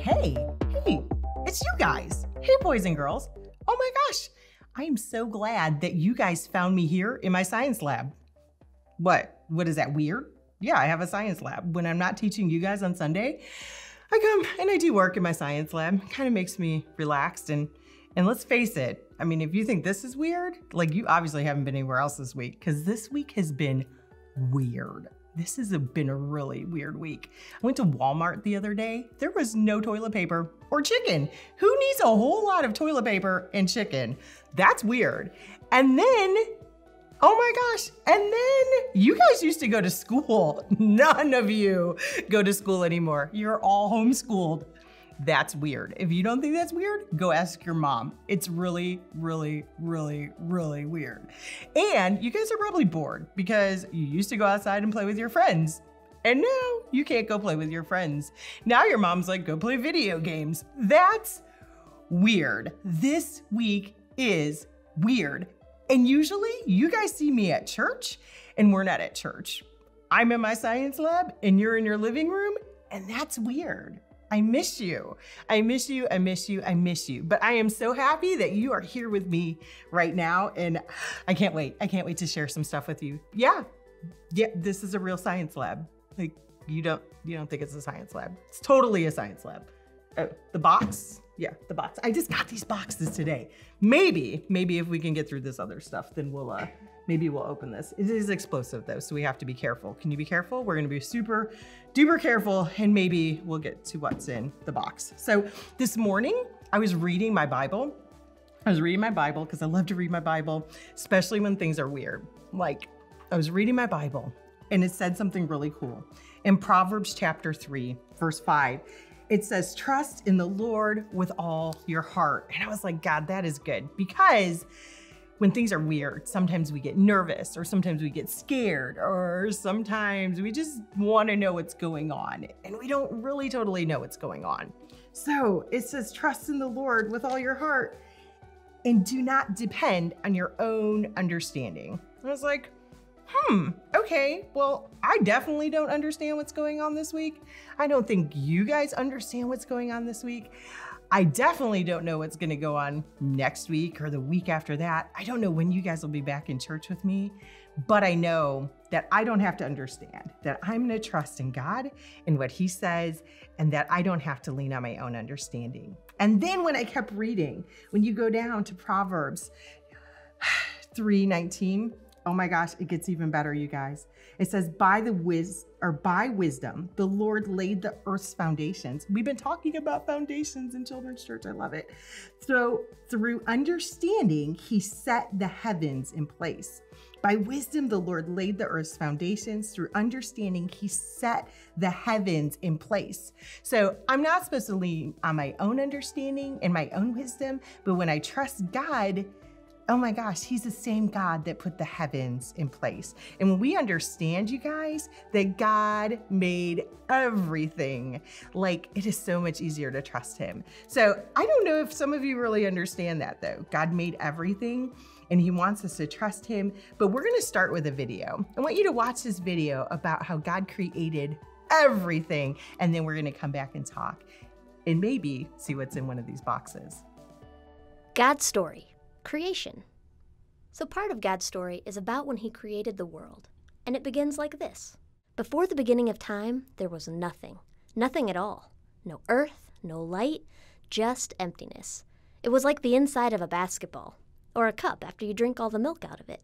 Hey, hey, it's you guys. Hey, boys and girls. Oh my gosh, I am so glad that you guys found me here in my science lab. What? What is that weird? Yeah, I have a science lab. When I'm not teaching you guys on Sunday, I come and I do work in my science lab. It Kind of makes me relaxed and and let's face it. I mean, if you think this is weird, like you obviously haven't been anywhere else this week because this week has been weird. This has been a really weird week. I went to Walmart the other day. There was no toilet paper or chicken. Who needs a whole lot of toilet paper and chicken? That's weird. And then, oh my gosh, and then you guys used to go to school. None of you go to school anymore. You're all homeschooled. That's weird. If you don't think that's weird, go ask your mom. It's really, really, really, really weird. And you guys are probably bored because you used to go outside and play with your friends. And now you can't go play with your friends. Now your mom's like, go play video games. That's weird. This week is weird. And usually you guys see me at church and we're not at church. I'm in my science lab and you're in your living room, and that's weird. I miss you. I miss you. I miss you. I miss you. But I am so happy that you are here with me right now. And I can't wait. I can't wait to share some stuff with you. Yeah. Yeah. This is a real science lab. Like you don't, you don't think it's a science lab. It's totally a science lab. Oh, the box. Yeah, the box. I just got these boxes today. Maybe, maybe if we can get through this other stuff, then we'll, uh, maybe we'll open this. It is explosive though, so we have to be careful. Can you be careful? We're gonna be super duper careful and maybe we'll get to what's in the box. So this morning I was reading my Bible. I was reading my Bible because I love to read my Bible, especially when things are weird. Like I was reading my Bible and it said something really cool. In Proverbs chapter 3, verse 5, it says, Trust in the Lord with all your heart. And I was like, God, that is good because when things are weird, sometimes we get nervous or sometimes we get scared or sometimes we just want to know what's going on and we don't really totally know what's going on. So it says, trust in the Lord with all your heart and do not depend on your own understanding. I was like, hmm, okay, well, I definitely don't understand what's going on this week. I don't think you guys understand what's going on this week. I definitely don't know what's going to go on next week or the week after that. I don't know when you guys will be back in church with me, but I know that I don't have to understand, that I'm going to trust in God and what He says, and that I don't have to lean on my own understanding. And then when I kept reading, when you go down to Proverbs 3:19, oh my gosh, it gets even better, you guys. It says, by the wis or by wisdom, the Lord laid the earth's foundations. We've been talking about foundations in children's church. I love it. So through understanding, he set the heavens in place. By wisdom, the Lord laid the earth's foundations. Through understanding, he set the heavens in place. So I'm not supposed to lean on my own understanding and my own wisdom, but when I trust God, oh my gosh, he's the same God that put the heavens in place. And when we understand, you guys, that God made everything, like it is so much easier to trust him. So I don't know if some of you really understand that though. God made everything and he wants us to trust him. But we're gonna start with a video. I want you to watch this video about how God created everything. And then we're gonna come back and talk and maybe see what's in one of these boxes. God's story creation. So, part of God's story is about when He created the world, and it begins like this Before the beginning of time, there was nothing, nothing at all. No earth, no light, just emptiness. It was like the inside of a basketball, or a cup after you drink all the milk out of it.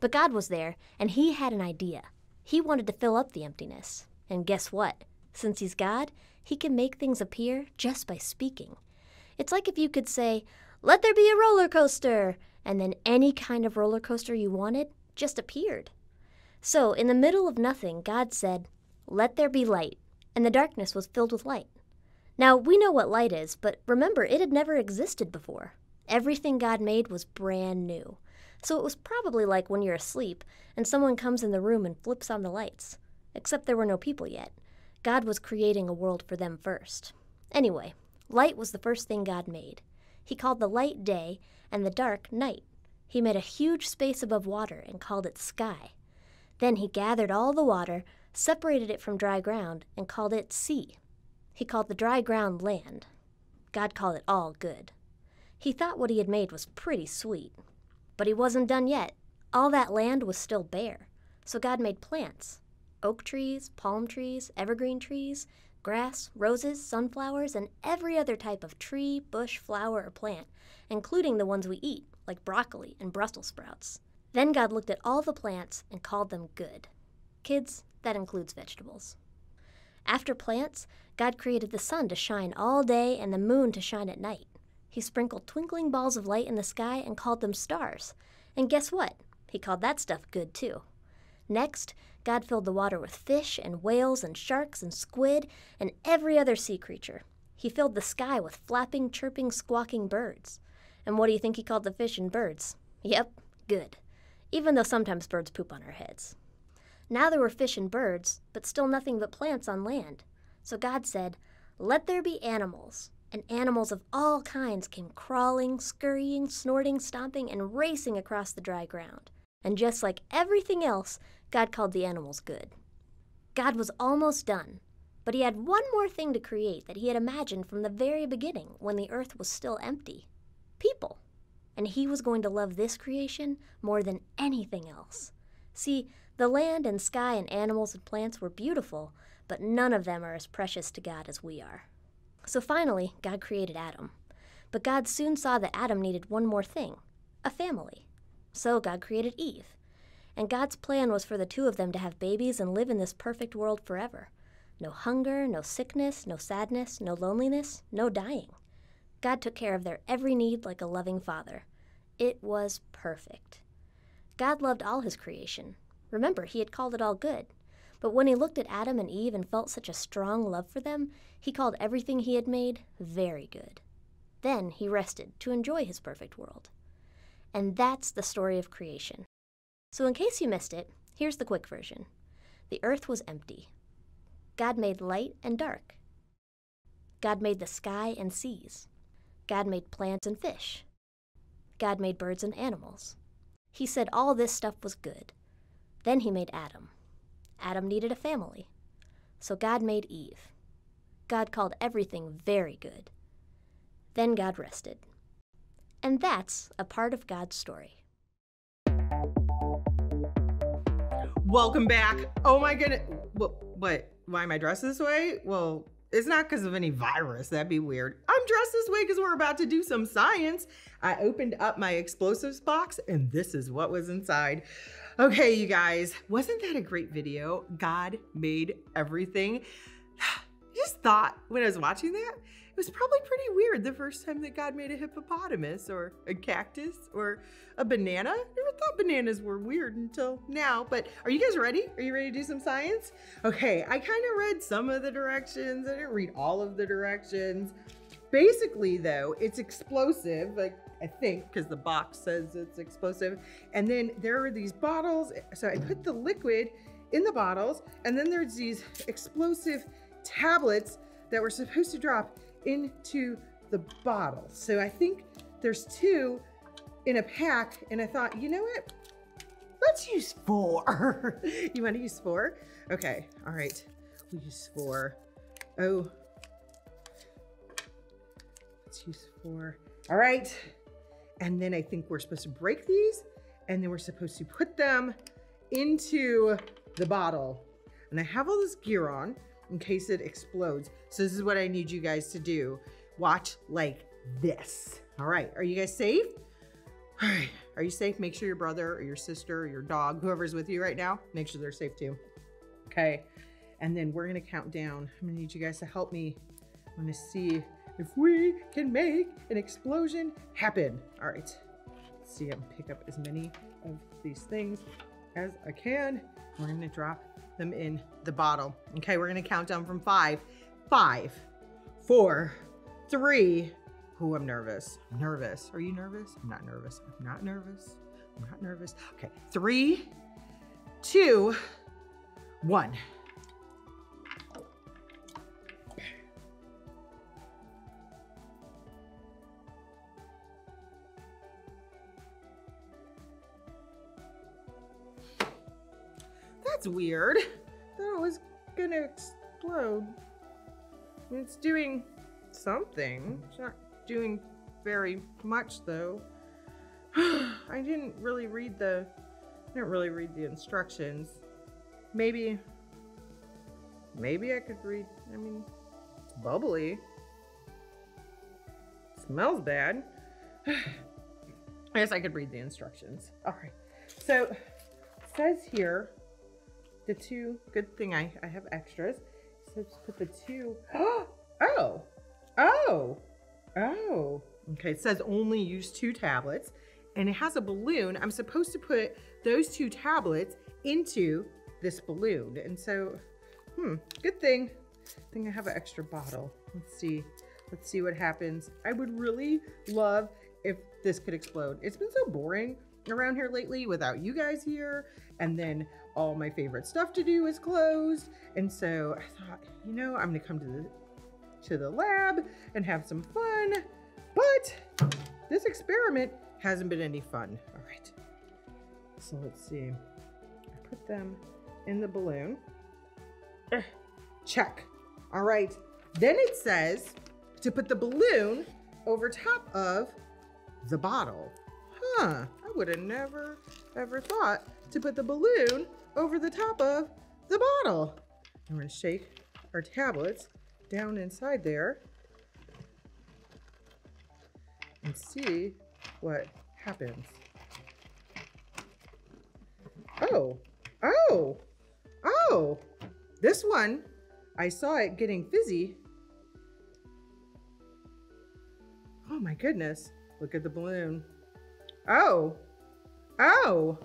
But God was there, and He had an idea. He wanted to fill up the emptiness. And guess what? Since He's God, He can make things appear just by speaking. It's like if you could say, let there be a roller coaster! And then any kind of roller coaster you wanted just appeared. So, in the middle of nothing, God said, Let there be light. And the darkness was filled with light. Now, we know what light is, but remember, it had never existed before. Everything God made was brand new. So it was probably like when you're asleep and someone comes in the room and flips on the lights. Except there were no people yet. God was creating a world for them first. Anyway, light was the first thing God made. He called the light day and the dark night. He made a huge space above water and called it sky. Then he gathered all the water, separated it from dry ground, and called it sea. He called the dry ground land. God called it all good. He thought what he had made was pretty sweet. But he wasn't done yet. All that land was still bare. So God made plants oak trees, palm trees, evergreen trees, grass, roses, sunflowers, and every other type of tree, bush, flower, or plant, including the ones we eat, like broccoli and Brussels sprouts. Then God looked at all the plants and called them good. Kids, that includes vegetables. After plants, God created the sun to shine all day and the moon to shine at night. He sprinkled twinkling balls of light in the sky and called them stars. And guess what? He called that stuff good too. Next, God filled the water with fish and whales and sharks and squid and every other sea creature. He filled the sky with flapping, chirping, squawking birds. And what do you think he called the fish and birds? Yep, good. Even though sometimes birds poop on our heads. Now there were fish and birds, but still nothing but plants on land. So God said, Let there be animals. And animals of all kinds came crawling, scurrying, snorting, stomping, and racing across the dry ground. And just like everything else, God called the animals good. God was almost done, but he had one more thing to create that he had imagined from the very beginning when the earth was still empty people. And he was going to love this creation more than anything else. See, the land and sky and animals and plants were beautiful, but none of them are as precious to God as we are. So finally, God created Adam. But God soon saw that Adam needed one more thing a family. So God created Eve. And God's plan was for the two of them to have babies and live in this perfect world forever. No hunger, no sickness, no sadness, no loneliness, no dying. God took care of their every need like a loving father. It was perfect. God loved all his creation. Remember, he had called it all good. But when he looked at Adam and Eve and felt such a strong love for them, he called everything he had made very good. Then he rested to enjoy his perfect world. And that's the story of creation. So, in case you missed it, here's the quick version The earth was empty. God made light and dark. God made the sky and seas. God made plants and fish. God made birds and animals. He said all this stuff was good. Then he made Adam. Adam needed a family. So God made Eve. God called everything very good. Then God rested. And that's a part of God's story. Welcome back. Oh my goodness. What? Why am I dressed this way? Well, it's not because of any virus. That'd be weird. I'm dressed this way because we're about to do some science. I opened up my explosives box and this is what was inside. Okay, you guys, wasn't that a great video? God made everything. I just thought when I was watching that, was probably pretty weird the first time that God made a hippopotamus or a cactus or a banana. Never thought bananas were weird until now, but are you guys ready? Are you ready to do some science? Okay, I kind of read some of the directions. I didn't read all of the directions. Basically, though, it's explosive, like I think, because the box says it's explosive. And then there are these bottles. So I put the liquid in the bottles, and then there's these explosive tablets that were supposed to drop into the bottle. So I think there's two in a pack and I thought, you know what? Let's use four. you want to use four? Okay, all right. We use four. Oh, let's use four. All right. And then I think we're supposed to break these and then we're supposed to put them into the bottle. And I have all this gear on in case it explodes. So this is what I need you guys to do. Watch like this. All right, are you guys safe? All right, are you safe? Make sure your brother or your sister or your dog, whoever's with you right now, make sure they're safe too. Okay, and then we're gonna count down. I'm gonna need you guys to help me. I'm gonna see if we can make an explosion happen. All right, Let's see, I'm pick up as many of these things as I can. We're gonna drop them in the bottle. Okay, we're gonna count down from five. Five, four, three. Who I'm nervous. I'm nervous. Are you nervous? I'm not nervous. I'm not nervous. I'm not nervous. Okay, three, two, one. That's weird. It was gonna explode. It's doing something. It's not doing very much though. I didn't really read the I didn't really read the instructions. Maybe maybe I could read I mean it's bubbly. smells bad. I guess I could read the instructions. Alright. So it says here the two good thing I, I have extras. It just put the two. Oh oh oh. Okay it says only use two tablets and it has a balloon. I'm supposed to put those two tablets into this balloon and so hmm good thing. I think i have an extra bottle. Let's see let's see what happens. I would really love if this could explode. It's been so boring around here lately without you guys here and then all my favorite stuff to do is closed and so i thought you know i'm gonna come to the to the lab and have some fun. But this experiment hasn't been any fun. All right. So let's see. I put them in the balloon. Check. All right. Then it says to put the balloon over top of the bottle. Huh. I would have never, ever thought to put the balloon over the top of the bottle. I'm to shake our tablets down inside there and see what happens. Oh, oh, oh, this one, I saw it getting fizzy. Oh my goodness, look at the balloon. Oh, oh.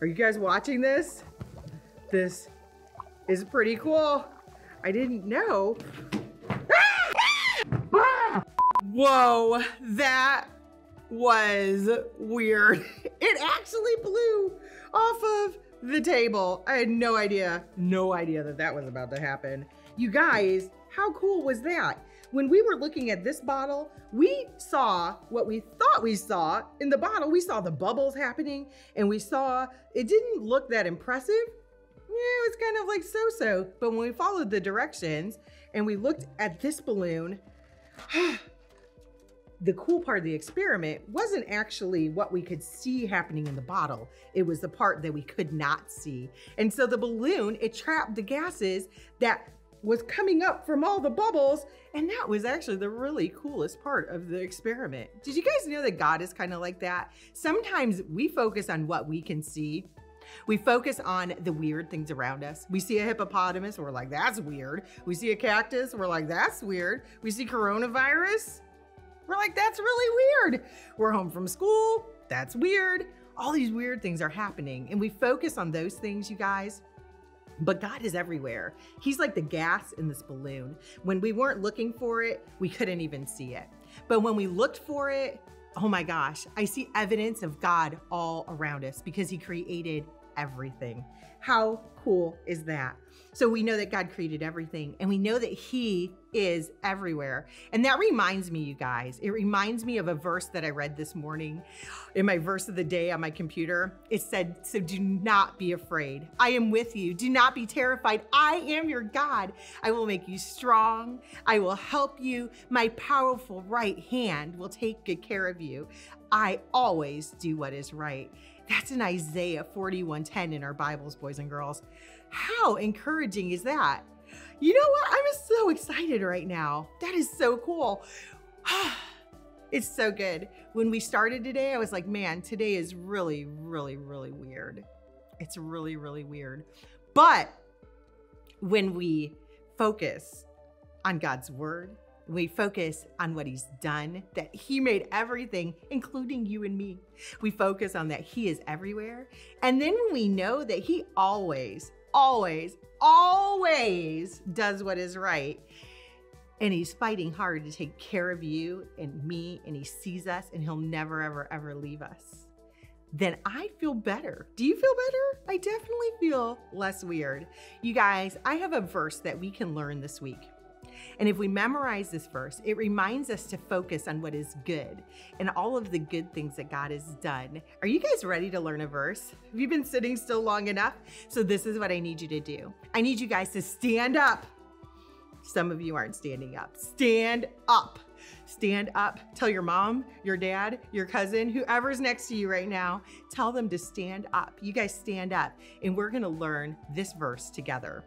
Are you guys watching this? This is pretty cool. I didn't know. Whoa, that was weird. It actually blew off of the table. I had no idea, no idea that that was about to happen. You guys, how cool was that? When we were looking at this bottle, we saw what we thought we saw in the bottle. We saw the bubbles happening and we saw it didn't look that impressive. Yeah, it was kind of like so-so. But when we followed the directions and we looked at this balloon, the cool part of the experiment wasn't actually what we could see happening in the bottle. It was the part that we could not see. And so the balloon, it trapped the gases that was coming up from all the bubbles. And that was actually the really coolest part of the experiment. Did you guys know that God is kind of like that? Sometimes we focus on what we can see. We focus on the weird things around us. We see a hippopotamus, we're like, that's weird. We see a cactus, we're like, that's weird. We see coronavirus, we're like, that's really weird. We're home from school, that's weird. All these weird things are happening, and we focus on those things, you guys. But God is everywhere. He's like the gas in this balloon. When we weren't looking for it, we couldn't even see it. But when we looked for it, oh my gosh, I see evidence of God all around us because He created everything. How cool is that? So we know that God created everything and we know that He is everywhere. And that reminds me, you guys, it reminds me of a verse that I read this morning in my verse of the day on my computer. It said, So do not be afraid. I am with you. Do not be terrified. I am your God. I will make you strong. I will help you. My powerful right hand will take good care of you. I always do what is right. That's in Isaiah 41:10 in our Bibles, boys and girls. How encouraging is that? You know what? I'm so excited right now. That is so cool. it's so good. When we started today, I was like, man, today is really, really, really weird. It's really, really weird. But when we focus on God's word, we focus on what he's done, that he made everything, including you and me. We focus on that he is everywhere. And then we know that he always, always, always does what is right. And he's fighting hard to take care of you and me, and he sees us, and he'll never, ever, ever leave us. Then I feel better. Do you feel better? I definitely feel less weird. You guys, I have a verse that we can learn this week. And if we memorize this verse, it reminds us to focus on what is good and all of the good things that God has done. Are you guys ready to learn a verse? Have you been sitting still long enough? So, this is what I need you to do I need you guys to stand up. Some of you aren't standing up. Stand up. Stand up. Tell your mom, your dad, your cousin, whoever's next to you right now, tell them to stand up. You guys stand up, and we're going to learn this verse together.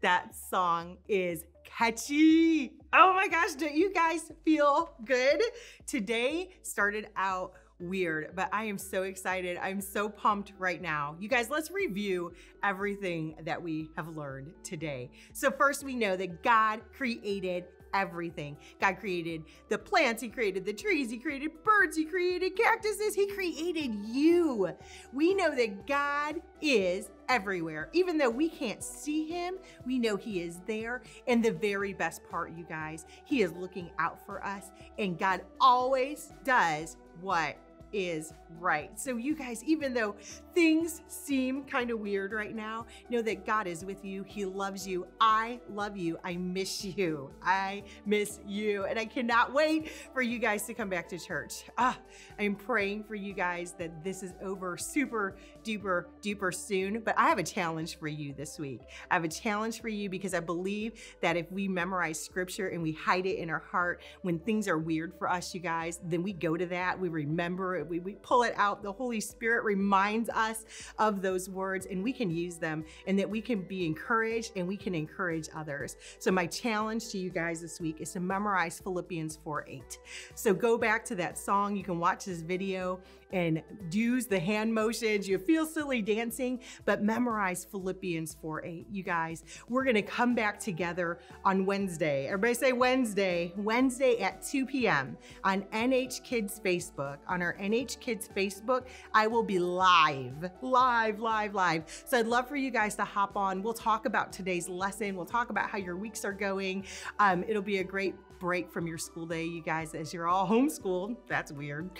That song is catchy. Oh my gosh, don't you guys feel good? Today started out weird, but I am so excited. I'm so pumped right now. You guys, let's review everything that we have learned today. So, first, we know that God created everything. God created the plants, He created the trees, He created birds, He created cactuses, He created you. We know that God is everywhere. Even though we can't see Him, we know He is there. And the very best part, you guys, He is looking out for us. And God always does what is right. So, you guys, even though things seem kind of weird right now, know that God is with you. He loves you. I love you. I miss you. I miss you. And I cannot wait for you guys to come back to church. Ah, I'm praying for you guys that this is over super duper duper soon. But I have a challenge for you this week. I have a challenge for you because I believe that if we memorize scripture and we hide it in our heart when things are weird for us, you guys, then we go to that, we remember it, we, we pull it out. The Holy Spirit reminds us of those words and we can use them and that we can be encouraged and we can encourage others. So, my challenge to you guys this week is to memorize Philippians 4 8. So, go back to that song. You can watch this video and use the hand motions. You feel silly dancing, but memorize Philippians 4:8. You guys, we're going to come back together on Wednesday. Everybody say Wednesday. Wednesday at 2 p.m. on NH Kids Facebook. On our NH Kids Facebook, I will be live, live, live, live. So I'd love for you guys to hop on. We'll talk about today's lesson. We'll talk about how your weeks are going. Um, it'll be a great break from your school day, you guys, as you're all homeschooled. That's weird.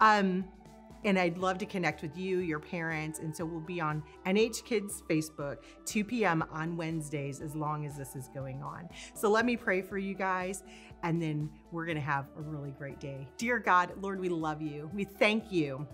Um, and I'd love to connect with you, your parents. And so we'll be on NH Kids Facebook, 2 p.m. on Wednesdays, as long as this is going on. So let me pray for you guys, and then we're going to have a really great day. Dear God, Lord, we love you. We thank you.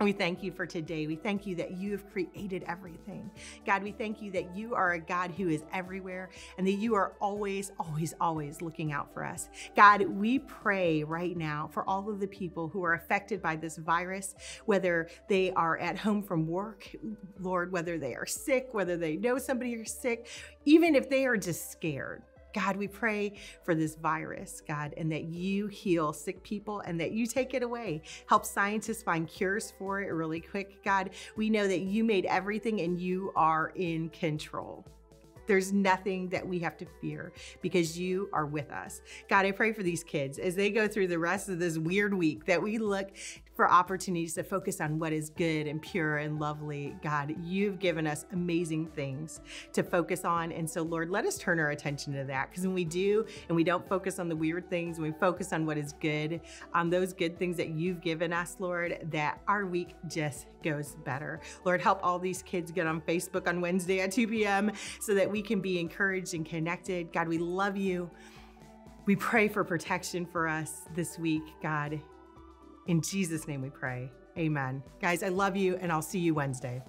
We thank you for today. We thank you that you have created everything. God, we thank you that you are a God who is everywhere and that you are always, always, always looking out for us. God, we pray right now for all of the people who are affected by this virus, whether they are at home from work, Lord, whether they are sick, whether they know somebody is sick, even if they are just scared. God, we pray for this virus, God, and that you heal sick people and that you take it away. Help scientists find cures for it really quick, God. We know that you made everything and you are in control. There's nothing that we have to fear because you are with us. God, I pray for these kids as they go through the rest of this weird week that we look for opportunities to focus on what is good and pure and lovely. God, you've given us amazing things to focus on. And so, Lord, let us turn our attention to that because when we do and we don't focus on the weird things, we focus on what is good, on those good things that you've given us, Lord, that our week just goes better. Lord, help all these kids get on Facebook on Wednesday at 2 p.m. so that we can be encouraged and connected. God, we love you. We pray for protection for us this week, God. In Jesus' name we pray. Amen. Guys, I love you, and I'll see you Wednesday.